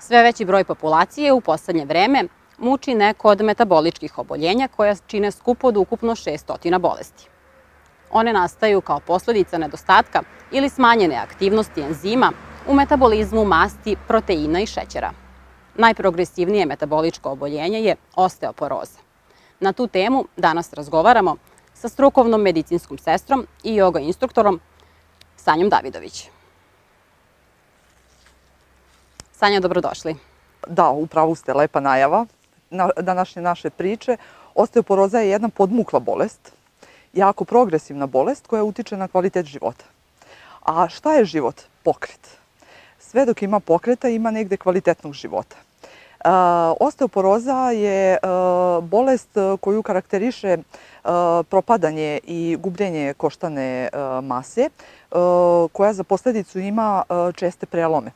Sve veći broj populacije u poslednje vreme muči neko od metaboličkih oboljenja koja čine skup od ukupno 600 bolesti. One nastaju kao posledica nedostatka ili smanjene aktivnosti enzima u metabolizmu masti, proteina i šećera. Najprogresivnije metaboličko oboljenje je osteoporoza. Na tu temu danas razgovaramo sa strukovnom medicinskom sestrom i yoga instruktorom Sanjom Davidović. Sanja, dobrodošli. Da, upravo ste, lepa najava na, današnje naše priče. Osteoporoza je jedna podmukla bolest, jako progresivna bolest koja utiče na kvalitet života. A šta je život? Pokret. Sve dok ima pokreta, ima negde kvalitetnog života. E, osteoporoza je e, bolest koju karakteriše e, propadanje i gubljenje koštane mase, koja za posledicu ima česte prelome.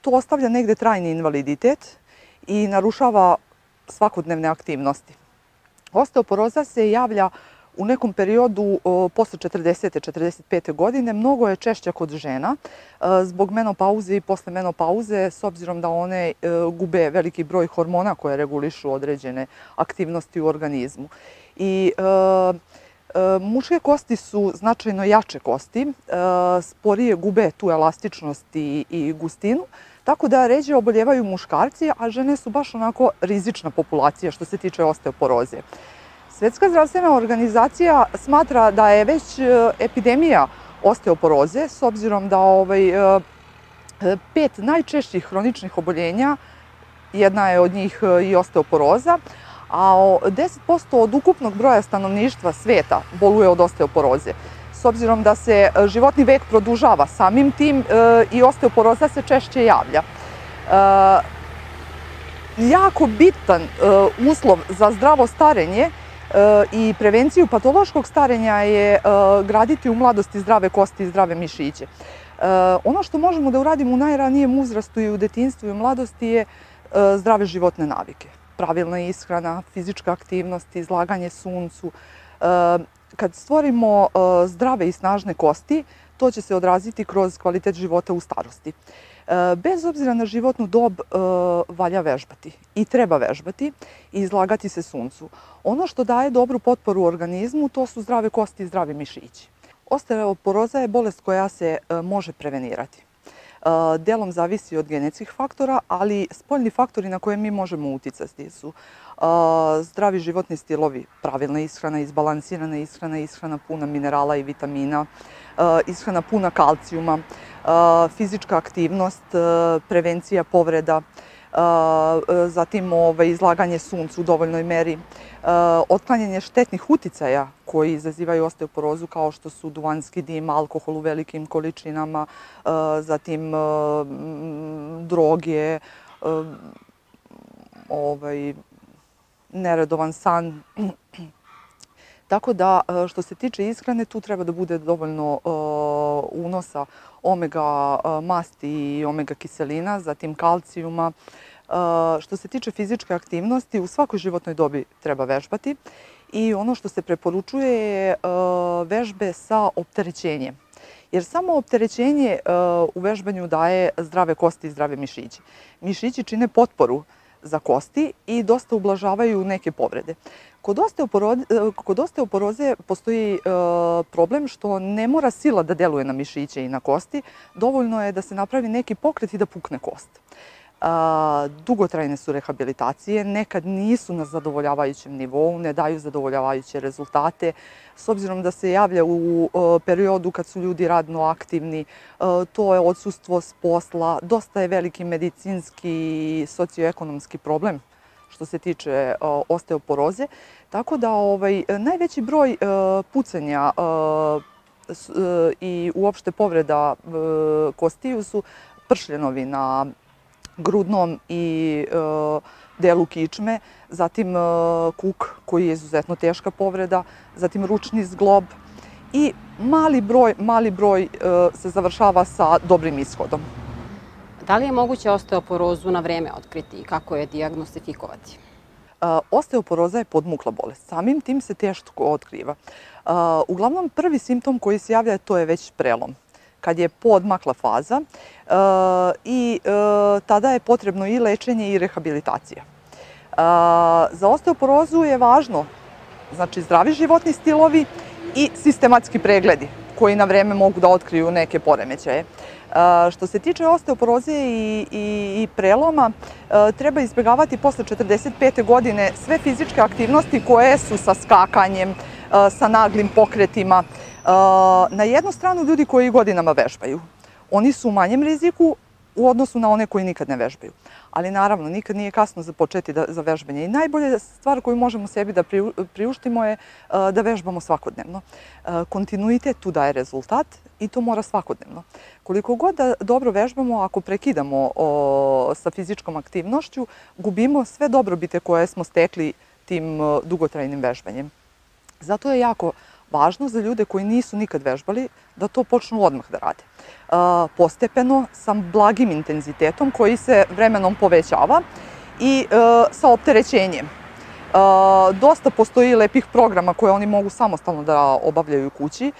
To ostavlja negde trajni invaliditet i narušava svakodnevne aktivnosti. Osteoporoza se javlja u nekom periodu posle 40. 45. godine mnogo je češća kod žena zbog menopauze i posle menopauze s obzirom da one e, gube veliki broj hormona koje regulišu određene aktivnosti u organizmu. I e, muške kosti su značajno jače kosti, sporije gube tu elastičnost i, i gustinu, tako da ređe oboljevaju muškarci, a žene su baš onako rizična populacija što se tiče osteoporoze. Svetska zdravstvena organizacija smatra da je već e, epidemija osteoporoze, s obzirom da ovaj, e, pet najčešćih hroničnih oboljenja, jedna je od njih e, i osteoporoza, a 10% od ukupnog broja stanovništva sveta boluje od osteoporoze. S obzirom da se životni vek produžava samim tim i osteoporoza se češće javlja. Jako bitan uslov za zdravo starenje i prevenciju patološkog starenja je e, graditi u mladosti zdrave kosti i zdrave mišiće. E, ono što možemo da uradimo u najranijem uzrastu i u detinstvu i u mladosti je e, zdrave životne navike. Pravilna ishrana, fizička aktivnost, izlaganje suncu. Kad stvorimo zdrave i snažne kosti, to će se odraziti kroz kvalitet života u starosti. E, bez obzira na životnu dob, e, valja vežbati i treba vežbati i izlagati se suncu. Ono što daje dobru potporu organizmu, to su zdrave kosti i zdravi mišići. Osteoporoza je bolest koja se e, može prevenirati. Delom zavisi od genetskih faktora, ali spoljni faktori na koje mi možemo uticati su zdravi životni stilovi, pravilna ishrana, izbalansirana ishrana, ishrana puna minerala i vitamina, ishrana puna kalcijuma, fizička aktivnost, prevencija povreda, zatim ovaj, izlaganje suncu u dovoljnoj meri, otklanjanje štetnih uticaja koji izazivaju osteoporozu kao što su duvanski dim, alkohol u velikim količinama, zatim droge, ovaj, neredovan san, Tako da, e, što se tiče ishrane, tu treba da bude dovoljno e, unosa omega e, masti i omega kiselina, zatim kalcijuma. Što se tiče fizičke aktivnosti, u svakoj životnoj dobi treba vežbati i ono što se preporučuje je vežbe sa opterećenjem. Jer samo opterećenje u vežbanju daje zdrave kosti i zdrave mišiće. Mišići čine potporu za kosti i dosta ublažavaju neke povrede. Kod osteoporoze, kod osteoporoze postoji e, problem što ne mora sila da deluje na mišiće i na kosti, dovoljno je da se napravi neki pokret i da pukne kost. Dugotrajne su rehabilitacije, nekad nisu na zadovoljavajućem nivou, ne daju zadovoljavajuće rezultate. S obzirom da se javlja u periodu kad su ljudi radno aktivni, to je odsustvo s posla, dosta je veliki medicinski i socioekonomski problem što se tiče osteoporoze. Tako da ovaj, najveći broj pucanja i uopšte povreda kostiju su pršljenovi na grudnom i e, delu kičme, zatim e, kuk koji je izuzetno teška povreda, zatim ručni zglob i mali broj, mali broj e, se završava sa dobrim ishodom. Da li je moguće osteoporozu na vreme otkriti i kako je diagnostifikovati? Osteoporoza je podmukla bolest. Samim tim se teško otkriva. Uglavnom, prvi simptom koji se javlja to je već prelom kad je podmakla faza i tada je potrebno i lečenje i rehabilitacija. Za osteoporozu je važno znači zdravi životni stilovi i sistematski pregledi koji na vreme mogu da otkriju neke poremećaje. Što se tiče osteoporoze i, i, i preloma, treba izbjegavati posle 45. godine sve fizičke aktivnosti koje su sa skakanjem, sa naglim pokretima. Na jednu stranu ljudi koji godinama vežbaju. Oni su u manjem riziku u odnosu na one koji nikad ne vežbaju. Ali naravno, nikad nije kasno za početi da, za vežbanje. I najbolja stvar koju možemo sebi da priuštimo je da vežbamo svakodnevno. Kontinuitet tu daje rezultat i to mora svakodnevno. Koliko god da dobro vežbamo, ako prekidamo sa fizičkom aktivnošću, gubimo sve dobrobite koje smo stekli tim dugotrajnim vežbanjem. Zato je jako važno za ljude koji nisu nikad vežbali da to počnu odmah da rade. Postepeno, sa blagim intenzitetom koji se vremenom povećava i e, sa opterećenjem. Dosta postoji lepih programa koje oni mogu samostalno da obavljaju kući.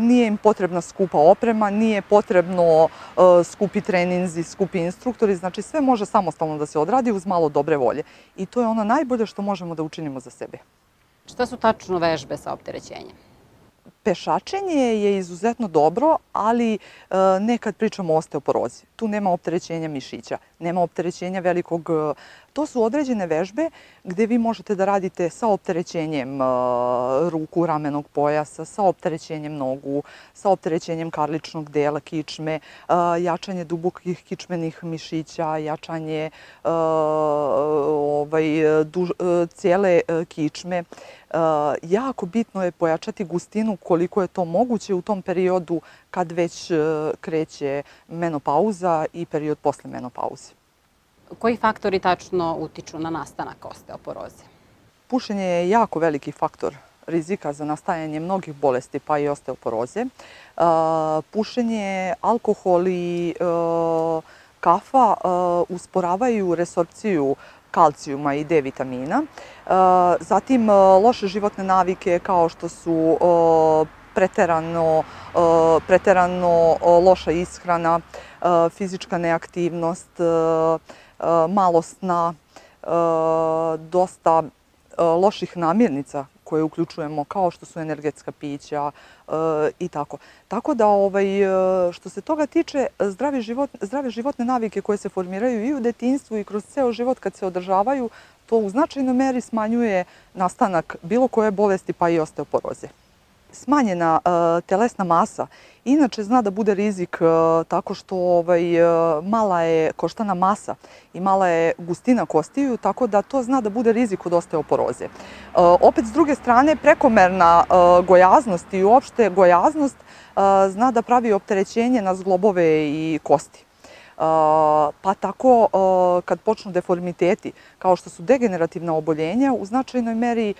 Nije im potrebna skupa oprema, nije potrebno e, skupi treninzi, skupi instruktori, znači sve može samostalno da se odradi uz malo dobre volje. I to je ono najbolje što možemo da učinimo za sebe. Šta su tačno vežbe sa opterećenjem? Pešačenje je izuzetno dobro, ali e, ne kad pričamo o osteoporozi. Tu nema opterećenja mišića, nema opterećenja velikog... E, to su određene vežbe gde vi možete da radite sa opterećenjem e, ruku, ramenog pojasa, sa opterećenjem nogu, sa opterećenjem karličnog dela kičme, jačanje dubokih kičmenih mišića, jačanje ovaj, duž, cijele kičme. Jako bitno je pojačati gustinu koliko je to moguće u tom periodu kad već e, kreće menopauza i period posle menopauze. Koji faktori tačno utiču na nastanak osteoporoze? Pušenje je jako veliki faktor rizika za nastajanje mnogih bolesti, pa i osteoporoze. Pušenje, alkohol i kafa usporavaju resorpciju kalcijuma i D vitamina. Zatim loše životne navike kao što su preterano, preterano loša ishrana, fizička neaktivnost, malo sna, dosta loših namirnica koje uključujemo kao što su energetska pića i tako. Tako da ovaj, što se toga tiče, zdravi život, zdrave životne navike koje se formiraju i u detinstvu i kroz ceo život kad se održavaju, to u značajnoj meri smanjuje nastanak bilo koje bolesti pa i osteoporoze smanjena e, telesna masa inače zna da bude rizik e, tako što ovaj, e, mala je koštana masa i mala je gustina kostiju, tako da to zna da bude rizik od osteoporoze. Opet, s druge strane, prekomerna gojaznost i uopšte gojaznost zna da pravi opterećenje na zglobove i kosti pa tako kad počnu deformiteti, kao što su degenerativna oboljenja, u značajnoj meri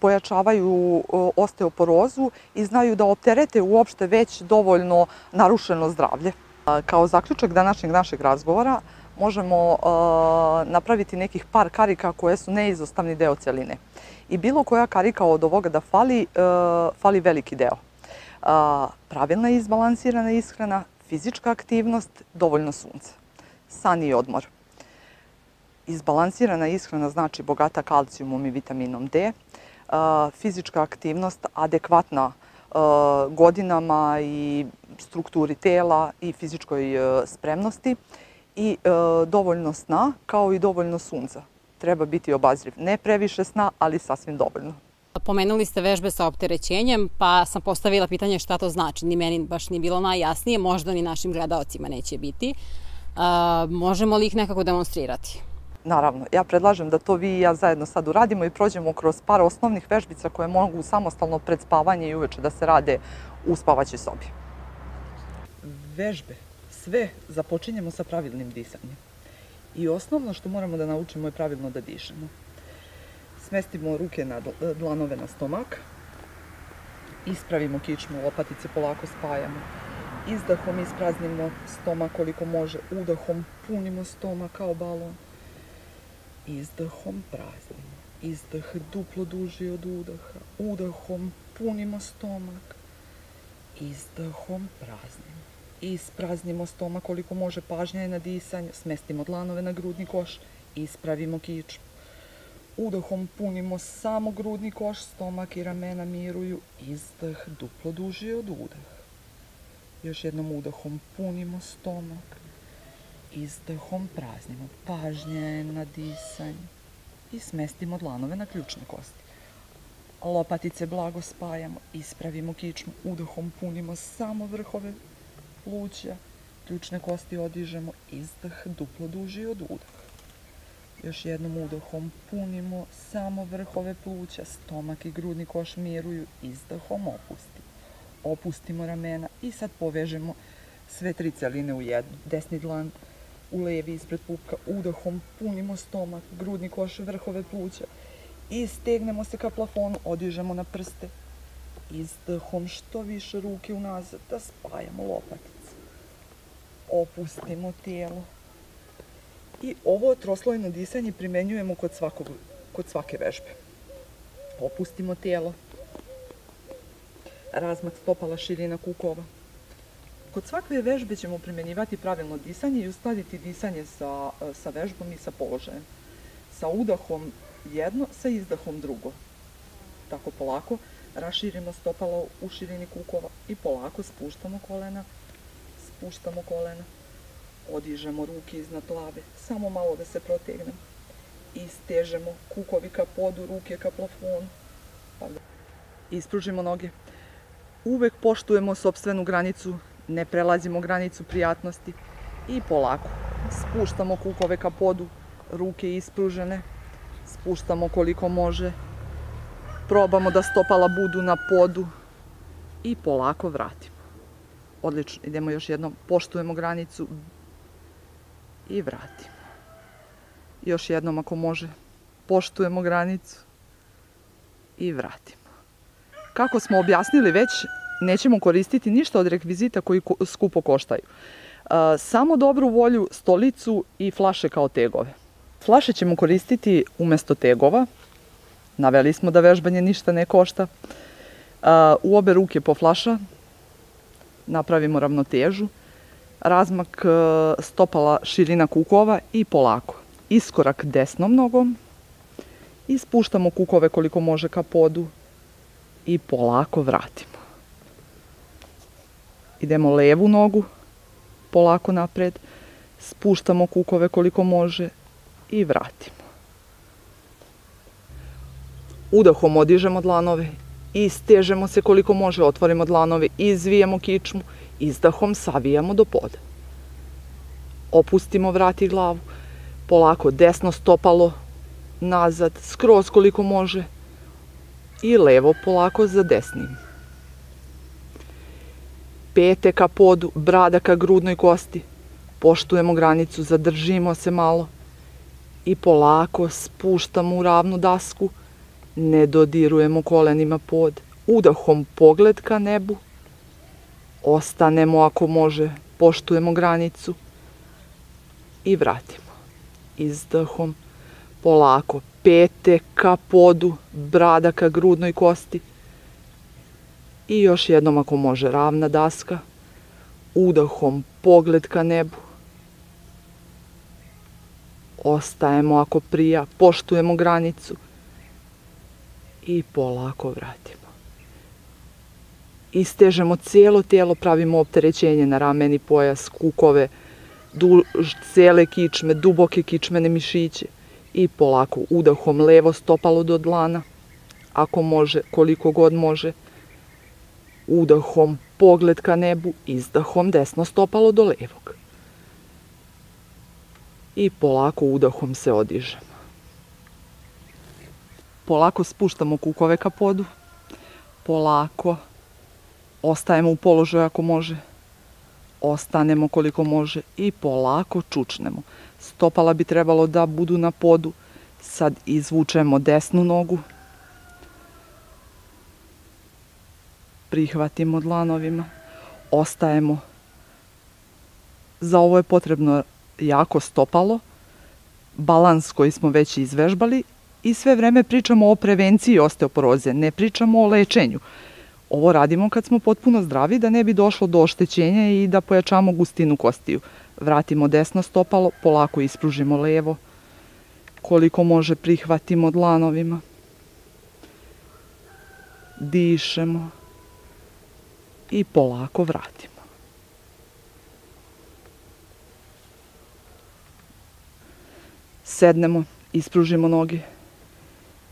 pojačavaju osteoporozu i znaju da opterete uopšte već dovoljno narušeno zdravlje. Kao zaključak današnjeg našeg razgovora možemo napraviti nekih par karika koje su neizostavni deo celine. I bilo koja karika od ovoga da fali, fali veliki deo. Pravilna i izbalansirana ishrana, fizička aktivnost, dovoljno sunca. San i odmor. Izbalansirana ishrana znači bogata kalcijumom i vitaminom D. Fizička aktivnost adekvatna godinama i strukturi tela i fizičkoj e, spremnosti i dovoljno sna kao i dovoljno sunca. Treba biti obazriv. Ne previše sna, ali sasvim dovoljno. Pomenuli ste vežbe sa opterećenjem, pa sam postavila pitanje šta to znači. Ni meni baš ni bilo najjasnije, možda ni našim gledalcima neće biti. možemo li ih nekako demonstrirati? Naravno, ja predlažem da to vi i ja zajedno sad uradimo i prođemo kroz par osnovnih vežbica koje mogu samostalno pred spavanje i uveče da se rade u spavaćoj sobi. Vežbe, sve započinjemo sa pravilnim disanjem. I osnovno što moramo da naučimo je pravilno da dišemo. Smestimo ruke na dlanove na stomak. Ispravimo kičmu, lopatice polako spajamo. Izdahom ispraznimo stomak koliko može. Udahom punimo stomak kao balon. Izdahom praznimo. Izdah duplo duži od udaha. Udahom punimo stomak. Izdahom praznimo. Ispraznimo stoma koliko može, pažnja je na disanje, smestimo dlanove na grudni koš, ispravimo kičmu. Udahom punimo samo grudni koš, stomak i ramena miruju, izdah duplo duži od udah. Još jednom udahom punimo stomak, izdahom praznimo, pažnja na disanje i smestimo dlanove na ključne kosti. Lopatice blago spajamo, ispravimo kičmu, udahom punimo samo vrhove pluća, ključne kosti odižemo, izdah duplo duži od udah. Još jednom udahom punimo samo vrhove pluća, stomak i grudni koš miruju, izdahom opustimo. Opustimo ramena i sad povežemo sve tri celine u jednu. Desni dlan u levi ispred pupka, udahom punimo stomak, grudni koš, vrhove pluća, i stegnemo se ka plafonu, odižemo na prste. Izdahom što više ruke unazad, da spajamo lopatice. Opustimo tijelo. I ovo troslojno disanje primenjujemo kod, svakog, kod svake vežbe. Opustimo tijelo. Razmak stopala, širina kukova. Kod svake vežbe ćemo primenjivati pravilno disanje i uskladiti disanje sa, sa vežbom i sa položajem. Sa udahom jedno, sa izdahom drugo. Tako polako raširimo stopalo u širini kukova i polako spuštamo kolena, spuštamo kolena, odižemo ruke iznad glave, samo malo da se protegnemo. I stežemo kukovi ka podu, ruke ka plafonu. Ispružimo noge. Uvek poštujemo sobstvenu granicu, ne prelazimo granicu prijatnosti i polako spuštamo kukove ka podu, ruke ispružene, spuštamo koliko može, probamo da stopala budu na podu i polako vratimo. Odlično, idemo još jednom, poštujemo granicu i vratimo. Još jednom ako može, poštujemo granicu i vratimo. Kako smo objasnili već, nećemo koristiti ništa od rekvizita koji skupo koštaju. Samo dobru volju, stolicu i flaše kao tegove. Flaše ćemo koristiti umesto tegova. Naveli smo da vežbanje ništa ne košta. U obe ruke po flaša napravimo ravnotežu. Razmak e, stopala širina kukova i polako. Iskorak desnom nogom i spuštamo kukove koliko može ka podu i polako vratimo. Idemo levu nogu polako napred, spuštamo kukove koliko može i vratimo. Udahom odižemo dlanove, istežemo se koliko može, otvorimo dlanove, izvijemo kičmu, izdahom savijamo do poda. Opustimo vrat i glavu, polako desno stopalo nazad, skroz koliko može. I levo polako za desnim. Pete ka podu, brada ka grudnoj kosti, poštujemo granicu, zadržimo se malo, i polako spuštamo u ravnu dasku, ne dodirujemo kolenima pod, udahom pogled ka nebu, ostanemo ako može, poštujemo granicu i vratimo. Izdahom polako, pete ka podu, brada ka grudnoj kosti i još jednom ako može ravna daska, udahom pogled ka nebu, ostajemo ako prija, poštujemo granicu i polako vratimo. Istežemo cijelo tijelo, pravimo opterećenje na rameni pojas, kukove, duž cele kičme, duboke kičmene mišiće i polako udahom levo stopalo do dlana, ako može, koliko god može, udahom pogled ka nebu, izdahom desno stopalo do levog. I polako udahom se odižemo. Polako spuštamo kukove ka podu, polako ostajemo u položaju ako može, ostanemo koliko može i polako čučnemo. Stopala bi trebalo da budu na podu, sad izvučemo desnu nogu, prihvatimo dlanovima, ostajemo. Za ovo je potrebno jako stopalo, balans koji smo već izvežbali i sve vreme pričamo o prevenciji osteoporoze, ne pričamo o lečenju. Ovo radimo kad smo potpuno zdravi da ne bi došlo do oštećenja i da pojačamo gustinu kostiju. Vratimo desno stopalo, polako ispružimo levo, koliko može prihvatimo dlanovima. Dišemo i polako vratimo. Sednemo, ispružimo noge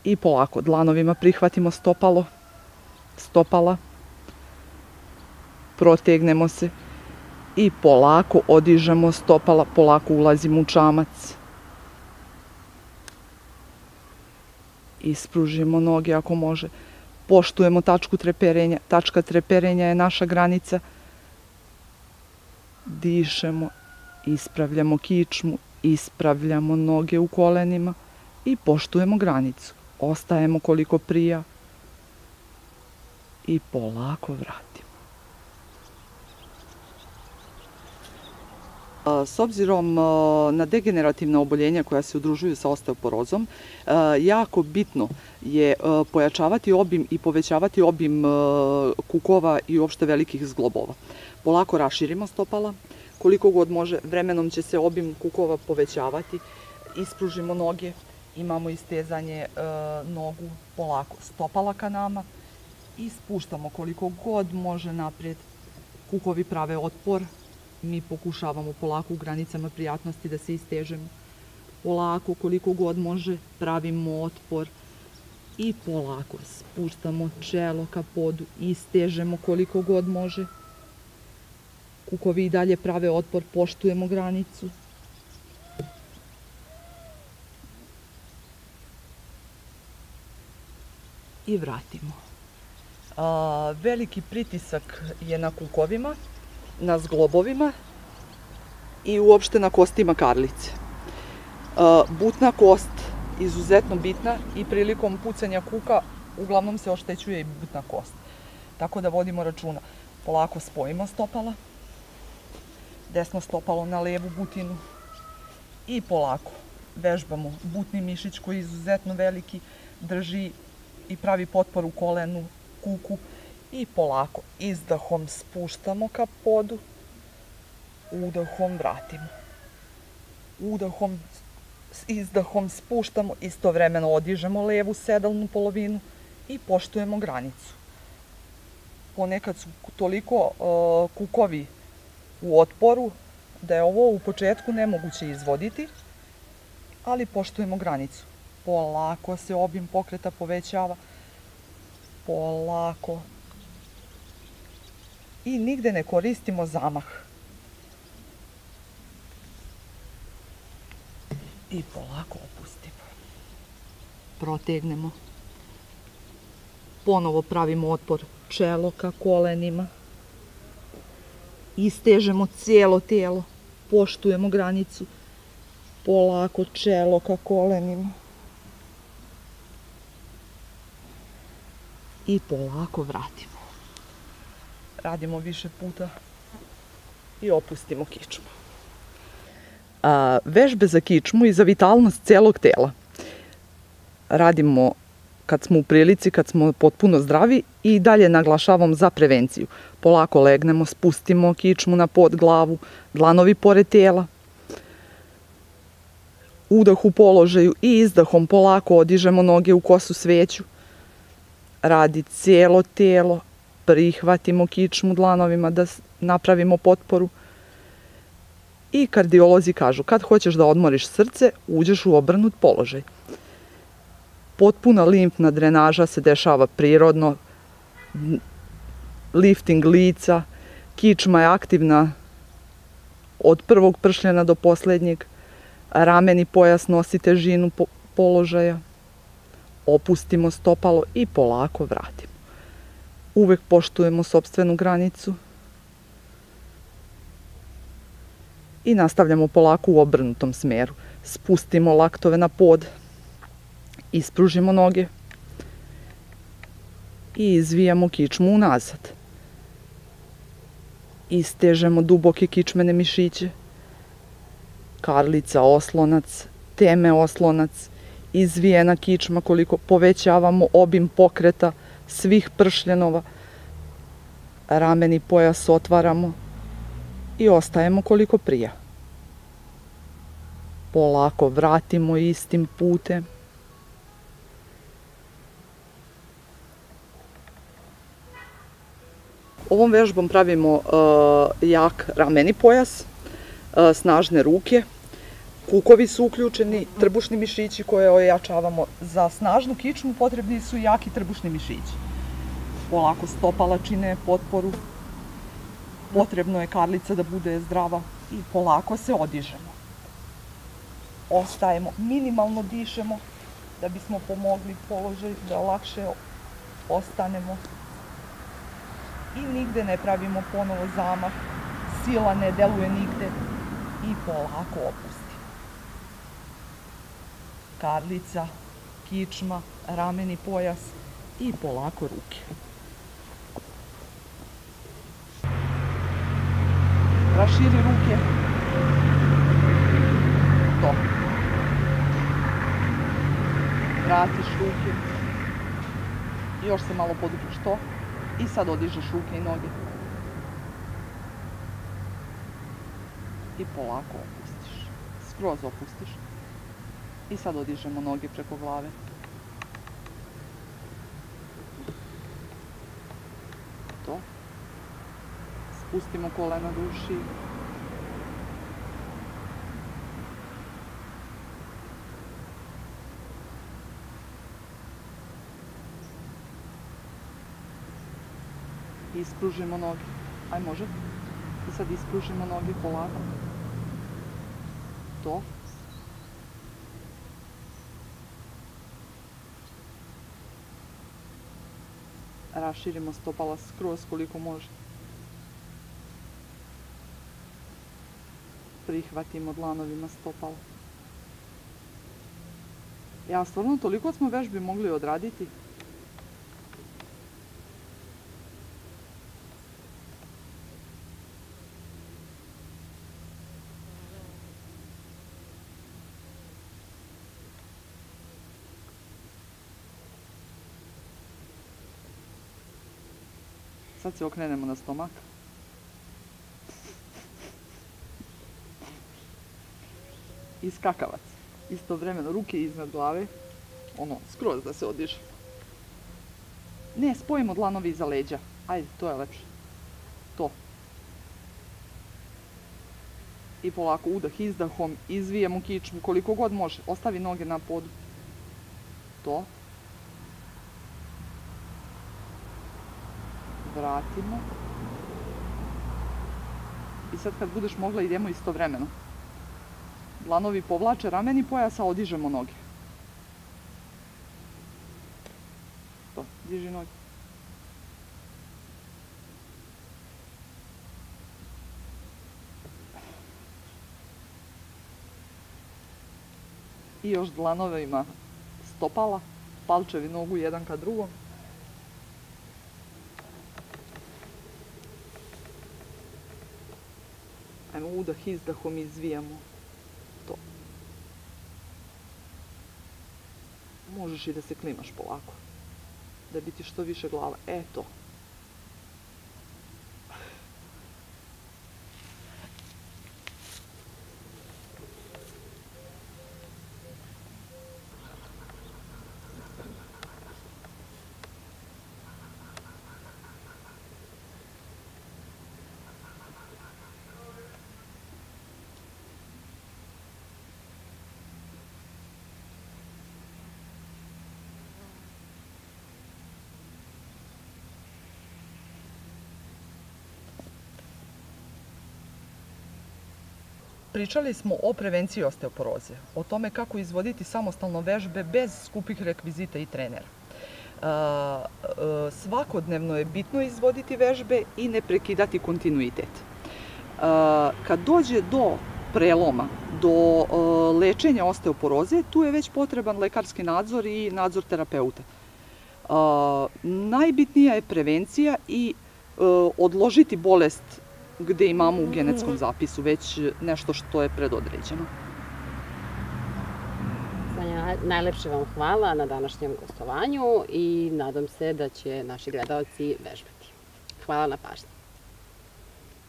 i polako dlanovima prihvatimo stopalo, stopala, protegnemo se i polako odižemo stopala, polako ulazimo u čamac. Ispružimo noge ako može. Poštujemo tačku treperenja. Tačka treperenja je naša granica. Dišemo, ispravljamo kičmu, ispravljamo noge u kolenima i poštujemo granicu. Ostajemo koliko prija i polako vratimo. S obzirom na degenerativna oboljenja koja se udružuju sa osteoporozom, jako bitno je pojačavati obim i povećavati obim kukova i uopšte velikih zglobova. Polako raširimo stopala, koliko god može, vremenom će se obim kukova povećavati, ispružimo noge, imamo istezanje nogu polako, stopala ka nama i spuštamo koliko god može naprijed. Kukovi prave otpor, mi pokušavamo polako u granicama prijatnosti da se istežemo. Polako, koliko god može, pravimo otpor i polako spuštamo čelo ka podu, istežemo koliko god može. Kukovi i dalje prave otpor, poštujemo granicu. I vratimo. A, veliki pritisak je na kukovima, na zglobovima i uopšte na kostima karlice. Butna kost izuzetno bitna i prilikom pucanja kuka uglavnom se oštećuje i butna kost. Tako da vodimo računa. Polako spojimo stopala, desno stopalo na levu butinu i polako vežbamo butni mišić koji je izuzetno veliki, drži i pravi potpor u kolenu, kuku i polako izdahom spuštamo ka podu, udahom vratimo. Udahom, izdahom spuštamo, istovremeno odižemo levu sedalnu polovinu i poštujemo granicu. Ponekad su toliko uh, kukovi u otporu da je ovo u početku nemoguće izvoditi, ali poštujemo granicu. Polako se obim pokreta povećava, polako i nigde ne koristimo zamah. I polako opustimo. Protegnemo. Ponovo pravimo otpor čelo ka kolenima. Istežemo cijelo tijelo. Poštujemo granicu. Polako čelo ka kolenima. I polako vratimo radimo više puta i opustimo kičmu. A, vežbe za kičmu i za vitalnost celog tela radimo kad smo u prilici, kad smo potpuno zdravi i dalje naglašavam za prevenciju. Polako legnemo, spustimo kičmu na pod glavu, dlanovi pored tela, udah u položaju i izdahom polako odižemo noge u kosu sveću. Radi cijelo telo, prihvatimo kičmu dlanovima, da napravimo potporu. I kardiolozi kažu, kad hoćeš da odmoriš srce, uđeš u obrnut položaj. Potpuna limfna drenaža se dešava prirodno, lifting lica, kičma je aktivna od prvog pršljena do poslednjeg, rameni pojas nosi težinu položaja, opustimo stopalo i polako vratimo uvek poštujemo sobstvenu granicu i nastavljamo polako u obrnutom smeru. Spustimo laktove na pod, ispružimo noge i izvijamo kičmu unazad. Istežemo duboke kičmene mišiće, karlica, oslonac, teme oslonac, izvijena kičma koliko povećavamo obim pokreta, svih pršljenova, rameni pojas otvaramo i ostajemo koliko prija. Polako vratimo istim putem. Ovom vežbom pravimo uh, jak rameni pojas, uh, snažne ruke, kukovi su uključeni, trbušni mišići koje ojačavamo. Za snažnu kičmu potrebni su jaki trbušni mišići. Polako stopala čine potporu, potrebno je karlica da bude zdrava i polako se odižemo. Ostajemo, minimalno dišemo da bismo pomogli položaj da lakše ostanemo i nigde ne pravimo ponovo zamah, sila ne deluje nigde i polako opusti. Karlica, kičma, rameni pojas i polako ruke. Raširi ruke. To. Vratiš ruke. Još se malo podupiš to. I sad odižeš ruke i noge. I polako opustiš. Skroz opustiš. I sad odižemo noge preko glave. To. Spustimo kolena do uši. Ispružimo noge. Aj, može? I sad ispružimo noge polako. To. Raširimo stopala skroz koliko može. Prihvatimo dlanovima stopala. Ja, stvarno, toliko smo vežbi mogli odraditi. Sad se okrenemo na stomak. I skakavac. Istovremeno ruke iznad glave. Ono, skroz da se odiže. Ne, spojimo dlanovi iza leđa. Ajde, to je lepše. To. I polako udah izdahom izvijemo kičmu koliko god može. Ostavi noge na podu. To. Vratimo. I sad kad budeš mogla idemo istovremeno. Dlanovi povlače rameni pojasa, odižemo noge. To, diži noge. I još dlanovima stopala, palčevi nogu jedan ka drugom. Ajmo udah izdahom izvijamo to. Možeš i da se klimaš polako. Da bi ti što više glava. E to. Pričali smo o prevenciji osteoporoze, o tome kako izvoditi samostalno vežbe bez skupih rekvizita i trenera. Svakodnevno je bitno izvoditi vežbe i ne prekidati kontinuitet. Kad dođe do preloma, do lečenja osteoporoze, tu je već potreban lekarski nadzor i nadzor terapeuta. Najbitnija je prevencija i odložiti bolest gde imamo u genetskom zapisu već nešto što je predodređeno. Sanja, najlepše vam hvala na današnjem gostovanju i nadam se da će naši gledalci vežbati. Hvala na pažnji.